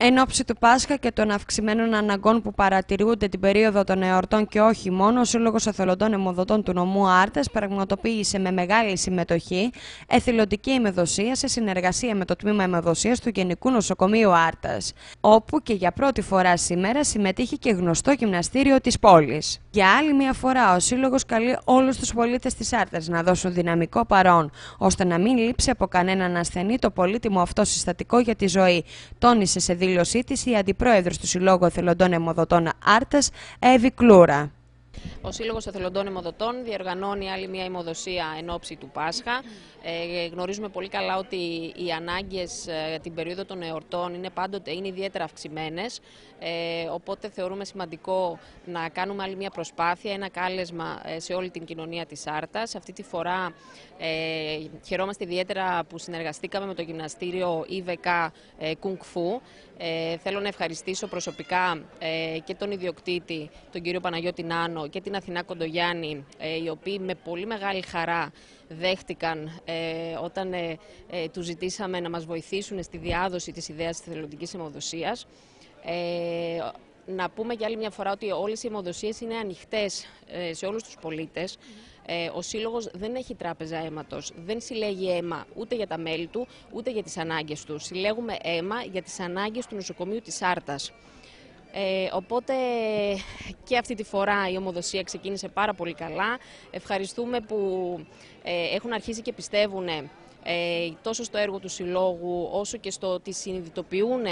Εν ώψη του Πάσχα και των αυξημένων αναγκών που παρατηρούνται την περίοδο των εορτών και όχι μόνο, ο Σύλλογος Εθελοντών Εμοδοτών του νομού Άρτας πραγματοποίησε με μεγάλη συμμετοχή εθελοντική εμεδοσία σε συνεργασία με το Τμήμα Εμεδοσία του Γενικού Νοσοκομείου Άρτας, όπου και για πρώτη φορά σήμερα συμμετείχε και γνωστό γυμναστήριο της πόλης. Για άλλη μια φορά, ο Σύλλογος καλεί όλους τους πολίτες της Άρτας να δώσουν δυναμικό παρόν, ώστε να μην λείψει από κανέναν ασθενή το πολύτιμο αυτό συστατικό για τη ζωή, τόνισε σε δήλωσή της η Αντιπρόεδρος του Συλλόγου Εθελοντών Εμοδοτών Άρτας, Εύη Κλούρα. Ο Σύλλογος Εθελοντών Εμοδοτών διοργανώνει άλλη μια ημοδοσία εν ώψη του Πάσχα. Ε, γνωρίζουμε πολύ καλά ότι οι ανάγκες ε, την περίοδο των εορτών είναι πάντοτε είναι ιδιαίτερα αυξημένες. Ε, οπότε θεωρούμε σημαντικό να κάνουμε άλλη μια προσπάθεια, ένα κάλεσμα ε, σε όλη την κοινωνία της Άρτας. Αυτή τη φορά ε, χαιρόμαστε ιδιαίτερα που συνεργαστήκαμε με το γυμναστήριο ΙΒΚ ε, Kung Fu. Ε, θέλω να ευχαριστήσω προσωπικά ε, και τον ιδιοκτήτη, τον κύριο Παναγιώτη Νάνο και την Αθηνά Κοντογιάννη, ε, οι οποίοι με πολύ μεγάλη χαρά δέχτηκαν ε, όταν ε, ε, τους ζητήσαμε να μας βοηθήσουν στη διάδοση της ιδέας της θελοντικής αιμοδοσίας. Ε, να πούμε για άλλη μια φορά ότι όλες οι αιμοδοσίες είναι ανοιχτές σε όλους τους πολίτες. Ο Σύλλογος δεν έχει τράπεζα αίματος, δεν συλλέγει αίμα ούτε για τα μέλη του, ούτε για τις ανάγκες του. Συλλέγουμε αίμα για τις ανάγκες του νοσοκομείου της Άρτας. Ε, οπότε και αυτή τη φορά η ομοδοσία ξεκίνησε πάρα πολύ καλά. Ευχαριστούμε που ε, έχουν αρχίσει και πιστεύουν ε, τόσο στο έργο του Συλλόγου όσο και στο ότι συνειδητοποιούν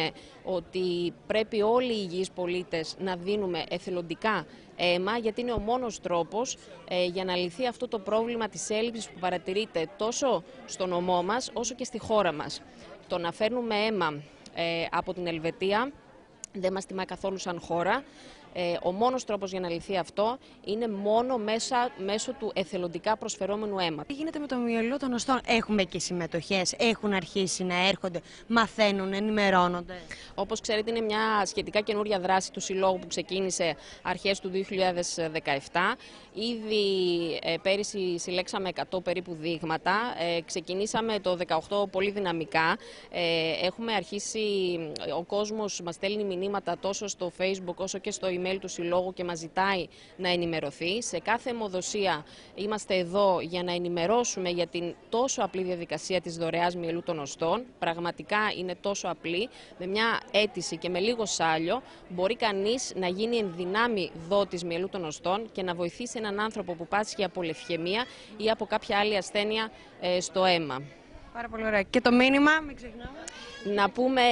ότι πρέπει όλοι οι υγιείς πολίτες να δίνουμε εθελοντικά αίμα γιατί είναι ο μόνος τρόπος ε, για να λυθεί αυτό το πρόβλημα της έλλειψης που παρατηρείται τόσο στο νομό μας όσο και στη χώρα μας. Το να φέρνουμε αίμα από την Ελβετία δεν μας τιμά καθόλου σαν χώρα. Ε, ο μόνος τρόπος για να λυθεί αυτό είναι μόνο μέσα, μέσω του εθελοντικά προσφερόμενου αίμα. Τι γίνεται με το μυαλό των οστών, έχουμε και συμμετοχές, έχουν αρχίσει να έρχονται, μαθαίνουν, ενημερώνονται. Όπως ξέρετε είναι μια σχετικά καινούρια δράση του Συλλόγου που ξεκίνησε αρχές του 2017. Ήδη ε, πέρυσι συλλέξαμε 100 περίπου δείγματα, ε, ξεκινήσαμε το 18 πολύ δυναμικά. Ε, έχουμε αρχίσει, ο κόσμος μας στέλνει μηνύματα τόσο στο facebook όσο και στο email μέλη του Συλλόγου και μας ζητάει να ενημερωθεί. Σε κάθε αιμοδοσία είμαστε εδώ για να ενημερώσουμε για την τόσο απλή διαδικασία της δωρεάς μυελού των οστών. Πραγματικά είναι τόσο απλή. Με μια αίτηση και με λίγο σάλιο μπορεί κανείς να γίνει ενδυνάμει δότης μυελού των οστών και να βοηθήσει έναν άνθρωπο που πάσχει από λευχαιμία ή από κάποια άλλη ασθένεια ε, στο αίμα. Πάρα πολύ ωραία. Και το μήνυμα, μην ξεχνάμε. Να πούμε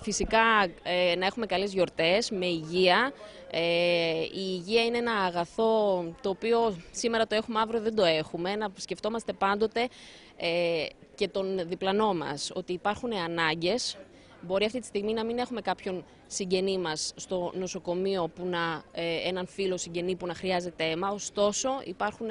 φυσικά ε, να έχουμε καλές γιορτές με υγεία. Ε, η υγεία είναι ένα αγαθό το οποίο σήμερα το έχουμε, αύριο δεν το έχουμε. Να σκεφτόμαστε πάντοτε ε, και τον διπλανό μας, ότι υπάρχουν ανάγκες. Μπορεί αυτή τη στιγμή να μην έχουμε κάποιον συγγενή μας στο νοσοκομείο, που να, ε, έναν φίλο συγγενή που να χρειάζεται αίμα, ωστόσο υπάρχουν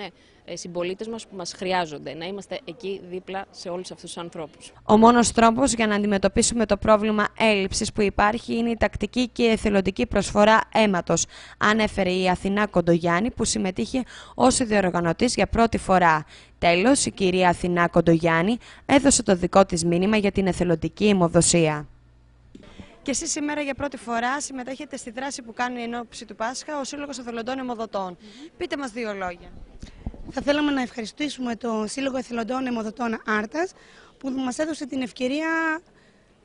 ε, συμπολίτες μας που μας χρειάζονται. Να είμαστε εκεί δίπλα σε όλους αυτούς τους ανθρώπους. Ο μόνος τρόπος για να αντιμετωπίσουμε το πρόβλημα έλλειψης που υπάρχει είναι η τακτική και εθελοντική προσφορά αίματος, ανέφερε η Αθηνά Κοντογιάννη που συμμετείχε ως διοργανωτή για πρώτη φορά. Τέλος, η κυρία Αθηνά Κοντογιάννη έδωσε το δικό της μήνυμα για την εθελοντική αιμοδοσία. Και εσείς σήμερα για πρώτη φορά συμμετέχετε στη δράση που κάνει η ενόψη του Πάσχα ο Σύλλογος Εθελοντών Αιμοδοτών. Πείτε μας δύο λόγια. Θα θέλαμε να ευχαριστήσουμε το Σύλλογο Εθελοντών Αιμοδοτών Άρτας που μας έδωσε την ευκαιρία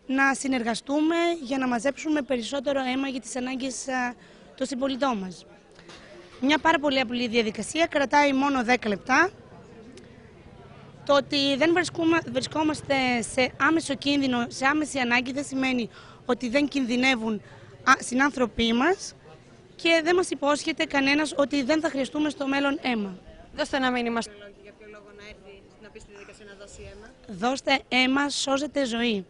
να συνεργαστούμε για να μαζέψουμε περισσότερο αίμα για τις ανάγκες των συμπολιτών μας. Μια πάρα πολύ απλή διαδικασία, κρατάει μόνο 10 λεπτά. Το ότι δεν βρισκόμαστε σε άμεσο κίνδυνο, σε άμεση ανάγκη δεν σημαίνει ότι δεν κινδυνεύουν συνάνθρωποι μας και δεν μας υπόσχεται κανένας ότι δεν θα χρειαστούμε στο μέλλον αίμα. Δώστε ένα μήνυμα στο για ποιο λόγο να έρθει να πει στη διαδικασία να δώσει αίμα; Δώστε αίμα, σώζεται ζωή.